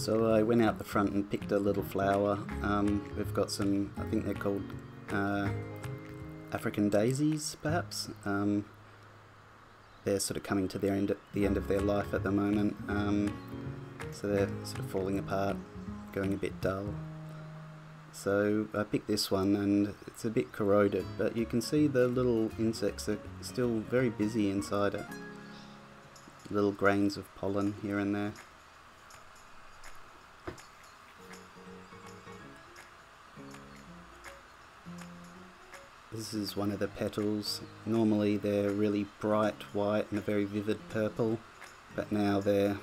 So I went out the front and picked a little flower. Um, we've got some, I think they're called uh, African daisies, perhaps. Um, they're sort of coming to their end, the end of their life at the moment. Um, so they're sort of falling apart, going a bit dull. So I picked this one and it's a bit corroded, but you can see the little insects are still very busy inside it. Little grains of pollen here and there. This is one of the petals. Normally they're really bright white and a very vivid purple, but now they're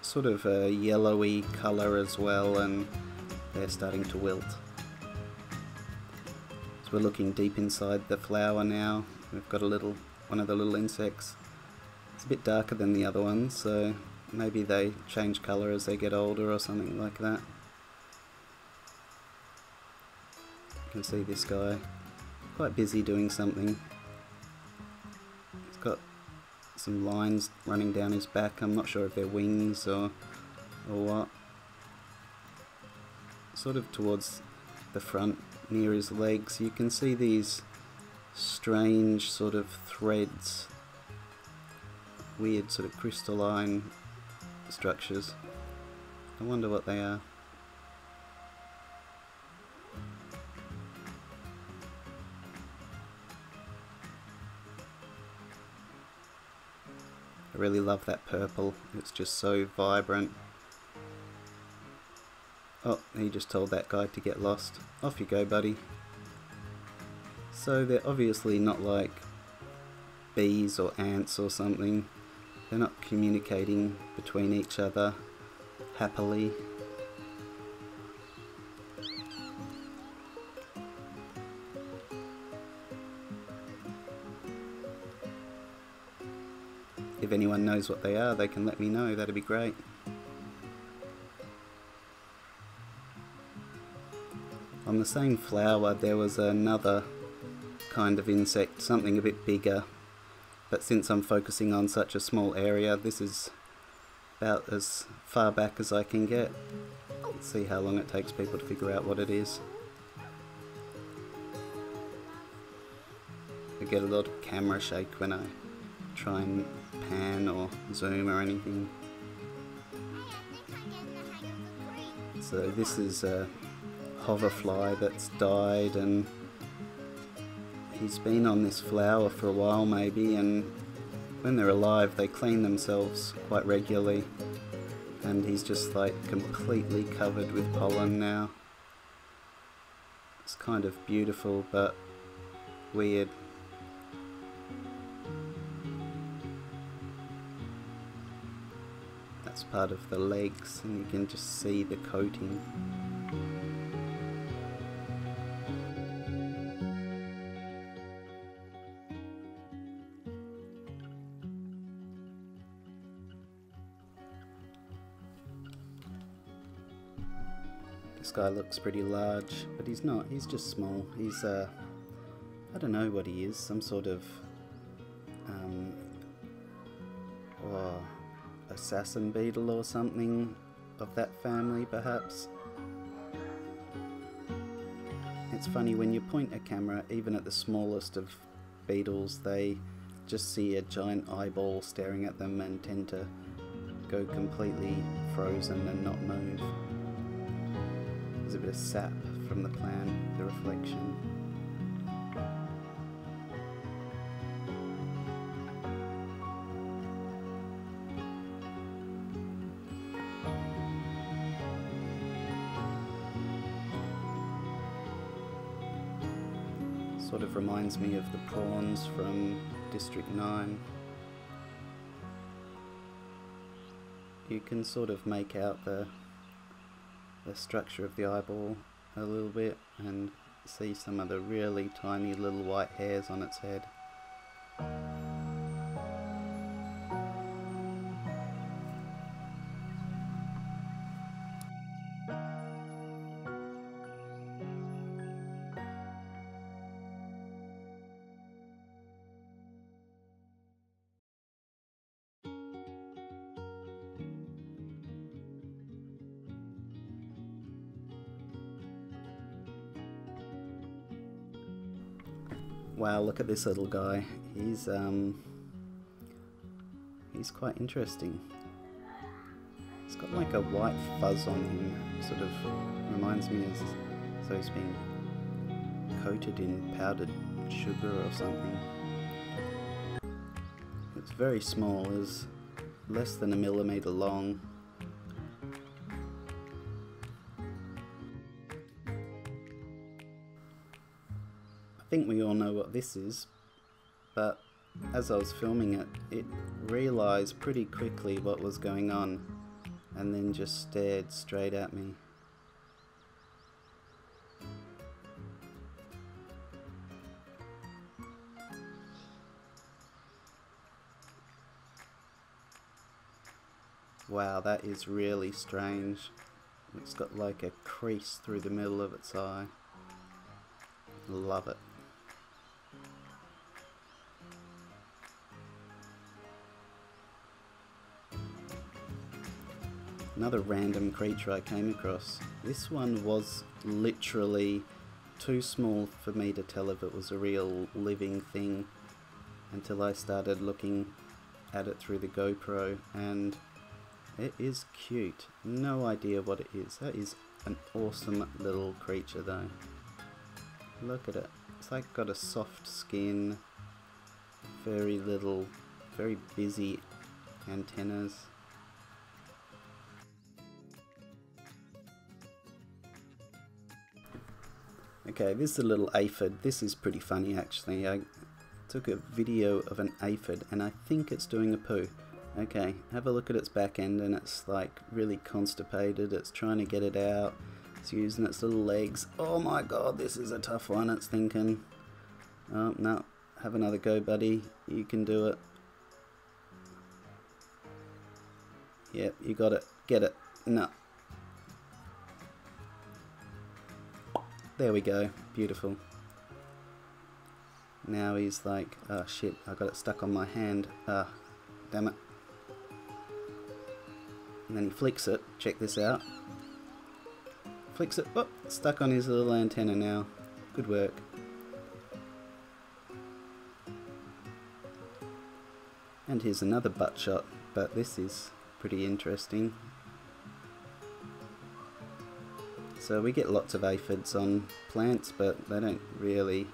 sort of a yellowy colour as well and they're starting to wilt. So we're looking deep inside the flower now. We've got a little, one of the little insects. It's a bit darker than the other ones, so maybe they change colour as they get older or something like that. You can see this guy quite busy doing something. He's got some lines running down his back. I'm not sure if they're wings or, or what. Sort of towards the front near his legs you can see these strange sort of threads weird sort of crystalline structures I wonder what they are really love that purple. It's just so vibrant. Oh, he just told that guy to get lost. Off you go, buddy. So they're obviously not like bees or ants or something. They're not communicating between each other happily. If anyone knows what they are, they can let me know, that'd be great. On the same flower there was another kind of insect, something a bit bigger, but since I'm focusing on such a small area, this is about as far back as I can get. Let's see how long it takes people to figure out what it is. I get a lot of camera shake when I try and pan or zoom or anything. So this is a hoverfly that's died and he's been on this flower for a while maybe and when they're alive they clean themselves quite regularly and he's just like completely covered with pollen now. It's kind of beautiful but weird. That's part of the legs and you can just see the coating. This guy looks pretty large, but he's not. He's just small. He's, uh, I don't know what he is. Some sort of, um, oh, assassin beetle or something of that family, perhaps. It's funny when you point a camera, even at the smallest of beetles, they just see a giant eyeball staring at them and tend to go completely frozen and not move. There's a bit of sap from the plant, the reflection. Reminds me of the prawns from District 9. You can sort of make out the the structure of the eyeball a little bit and see some of the really tiny little white hairs on its head. Wow, look at this little guy. He's um he's quite interesting. He's got like a white fuzz on him, sort of reminds me as so he's been coated in powdered sugar or something. It's very small, is less than a millimeter long. Think we all know what this is, but as I was filming it, it realised pretty quickly what was going on and then just stared straight at me. Wow, that is really strange. It's got like a crease through the middle of its eye. Love it. Another random creature I came across. This one was literally too small for me to tell if it was a real living thing until I started looking at it through the GoPro and it is cute. No idea what it is. That is an awesome little creature though. Look at it. It's like got a soft skin, very little, very busy antennas. Okay, this is a little aphid. This is pretty funny actually. I took a video of an aphid and I think it's doing a poo. Okay, have a look at its back end and it's like really constipated. It's trying to get it out. It's using its little legs. Oh my god, this is a tough one. It's thinking, oh no, have another go buddy. You can do it. Yep, you got it. Get it. No. There we go. Beautiful. Now he's like, oh shit, I got it stuck on my hand. Ah, damn it. And then he flicks it. Check this out. Flicks it. Oh, stuck on his little antenna now. Good work. And here's another butt shot, but this is pretty interesting. So we get lots of aphids on plants, but they don't really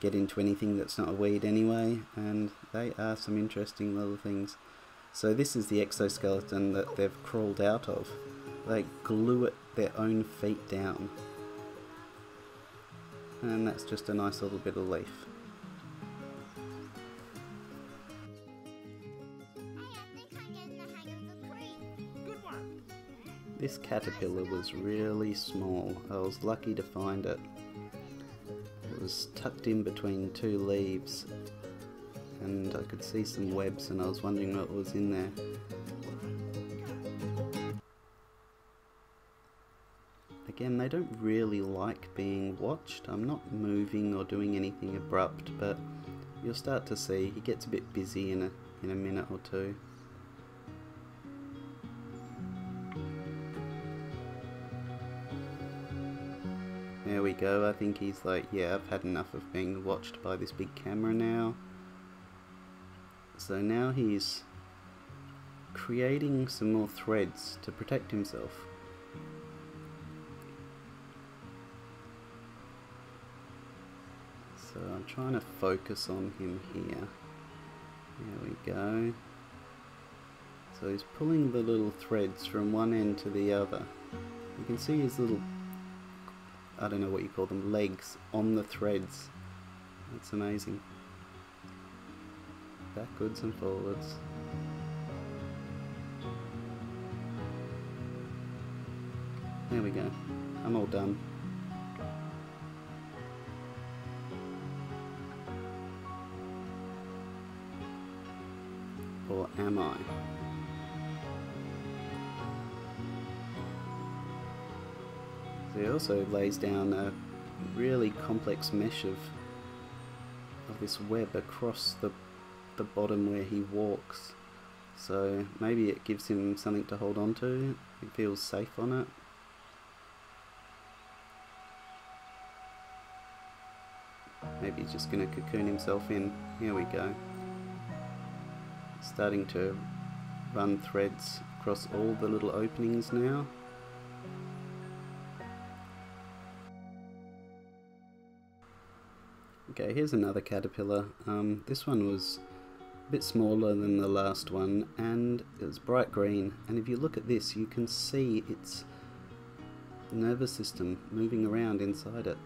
get into anything that's not a weed anyway, and they are some interesting little things. So this is the exoskeleton that they've crawled out of. They glue it their own feet down. And that's just a nice little bit of leaf. This caterpillar was really small. I was lucky to find it. It was tucked in between two leaves and I could see some webs and I was wondering what was in there. Again, they don't really like being watched. I'm not moving or doing anything abrupt, but you'll start to see he gets a bit busy in a, in a minute or two. We go, I think he's like, yeah, I've had enough of being watched by this big camera now. So now he's creating some more threads to protect himself. So I'm trying to focus on him here. There we go. So he's pulling the little threads from one end to the other. You can see his little I don't know what you call them, legs on the threads. That's amazing. Backwards and forwards. There we go. I'm all done. Or am I? He also lays down a really complex mesh of, of this web across the, the bottom where he walks. So maybe it gives him something to hold on to. He feels safe on it. Maybe he's just going to cocoon himself in. Here we go. Starting to run threads across all the little openings now. Okay, here's another caterpillar. Um, this one was a bit smaller than the last one and it was bright green and if you look at this you can see its nervous system moving around inside it.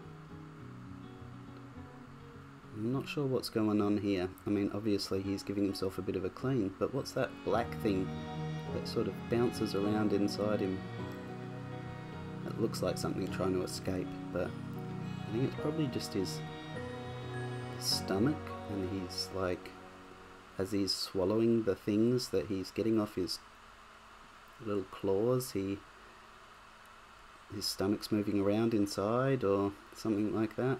I'm not sure what's going on here. I mean obviously he's giving himself a bit of a clean but what's that black thing that sort of bounces around inside him? It looks like something trying to escape but I think it's probably just his stomach and he's like as he's swallowing the things that he's getting off his little claws he his stomach's moving around inside or something like that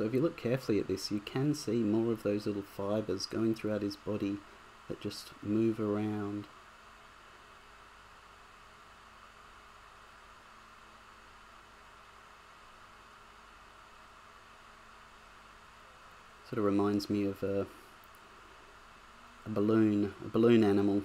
So if you look carefully at this, you can see more of those little fibres going throughout his body that just move around. Sort of reminds me of a, a balloon, a balloon animal